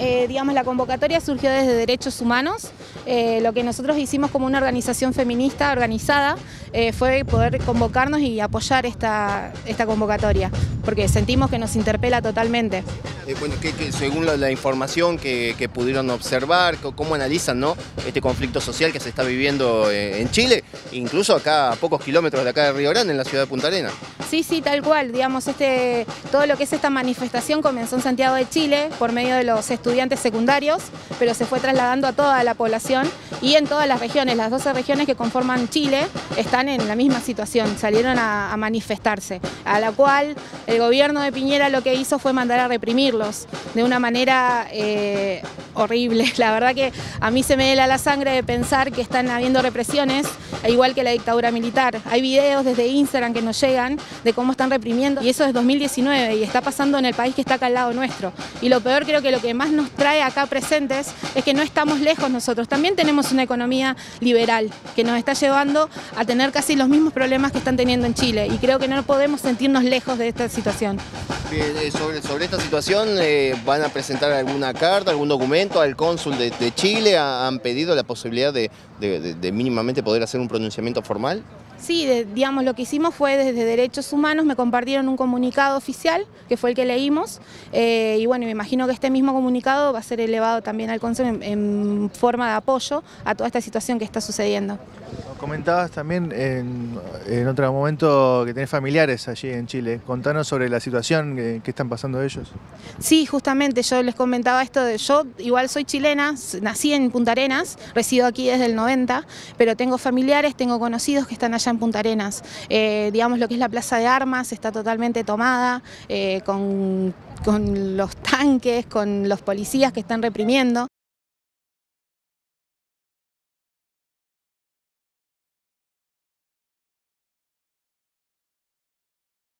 Eh, digamos, la convocatoria surgió desde Derechos Humanos. Eh, lo que nosotros hicimos como una organización feminista organizada eh, fue poder convocarnos y apoyar esta, esta convocatoria, porque sentimos que nos interpela totalmente. bueno, que, según la, información que, pudieron observar, cómo analizan ¿no? este conflicto social que se está viviendo en Chile, incluso acá a pocos kilómetros de acá de Río Grande, en la ciudad de Punta Arenas. Sí, tal cual. Digamos, este, todo lo que es esta manifestación comenzó en Santiago de Chile por medio de los estudiantes secundarios, pero se fue trasladando a toda la población y en todas las regiones, las 12 regiones que conforman Chile están en la misma situación, salieron a, manifestarse, a la cual el gobierno de Piñera lo que hizo fue mandar a reprimirlos de una manera eh, horrible. La verdad que a mí se me hela la sangre de pensar que están habiendo represiones, igual que la dictadura militar. Hay videos desde Instagram que nos llegan de cómo están reprimiendo y eso es 2019 y está pasando en el país que está acá al lado nuestro. Y lo peor creo que lo que más nos trae acá presentes es que no estamos lejos nosotros. También tenemos una economía liberal que nos está llevando a tener casi los mismos problemas que están teniendo en Chile y creo que no podemos sentirnos lejos de esta situación. Eh, sobre, sobre esta situación, eh, ¿van a presentar alguna carta, algún documento al cónsul de, Chile? ¿Han pedido la posibilidad de, mínimamente poder hacer un pronunciamiento formal? Sí, digamos, lo que hicimos fue desde Derechos Humanos, me compartieron un comunicado oficial, que fue el que leímos, eh, y bueno, me imagino que este mismo comunicado va a ser elevado también al Consejo en forma de apoyo a toda esta situación que está sucediendo. Comentabas también en, otro momento que tenés familiares allí en Chile. Contanos sobre la situación que, están pasando ellos. Sí, justamente yo les comentaba esto de yo igual soy chilena, nací en Punta Arenas, resido aquí desde el 90, pero tengo familiares, tengo conocidos que están allá en Punta Arenas. Eh, digamos lo que es la plaza de armas está totalmente tomada, eh, con, con los tanques, con los policías que están reprimiendo.